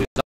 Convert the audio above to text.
with